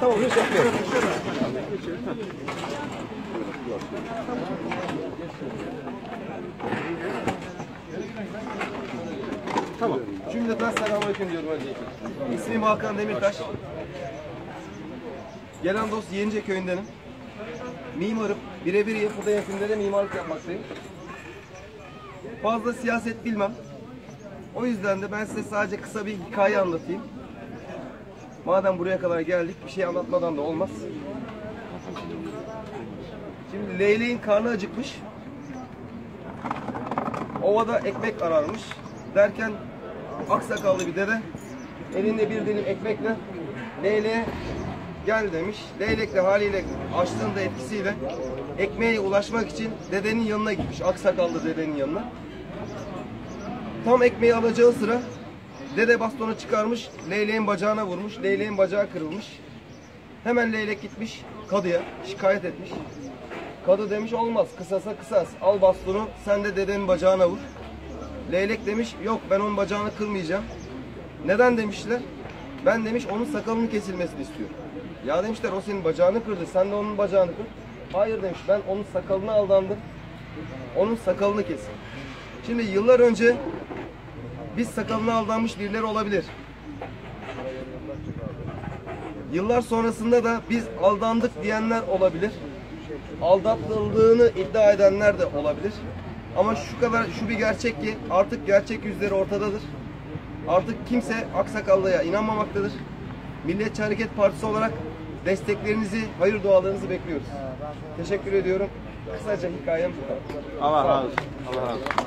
Tamam hiç yapmayalım. Tamam. Cümleten selamünaleyküm diyorum öncelikle. İsmim Hakan Demirtaş. Gelen dost Yenice köyündenim. Mimarım. Birebir yapıda yakınlara mimarlık yapmaktayım. Fazla siyaset bilmem. O yüzden de ben size sadece kısa bir hikaye anlatayım. Madem buraya kadar geldik bir şey anlatmadan da olmaz. Şimdi Leyleğin karnı acıkmış. Ovada ekmek ararmış. Derken aksakallı bir dede elinde bir dilim ekmekle Leyleğe gel demiş. Leylek de haliyle açlığın da etkisiyle ekmeğe ulaşmak için dedenin yanına gitmiş. Aksakallı dedenin yanına. Tam ekmeği alacağı sıra dede bastonu çıkarmış, leyleğin bacağına vurmuş, leyleğin bacağı kırılmış. Hemen leylek gitmiş kadıya, şikayet etmiş. Kadı demiş olmaz, kısasa kısas, al bastonu sen de dedenin bacağına vur. Leylek demiş yok ben onun bacağını kırmayacağım. Neden demişler? Ben demiş onun sakalının kesilmesini istiyorum. Ya demişler o senin bacağını kırdı, sen de onun bacağını kır. Hayır demiş ben onun sakalına aldandım. Onun sakalını kesin. Şimdi yıllar önce biz sakalına aldanmış birileri olabilir. Yıllar sonrasında da biz aldandık diyenler olabilir. Aldatıldığını iddia edenler de olabilir. Ama şu kadar şu bir gerçek ki artık gerçek yüzleri ortadadır. Artık kimse aksakallıya inanmamaktadır. Milliyetçi Hareket Partisi olarak desteklerinizi, hayır dualarınızı bekliyoruz. Teşekkür ediyorum. Kısaca hikayem bu kadar. Allah razı olsun. Allah razı olsun.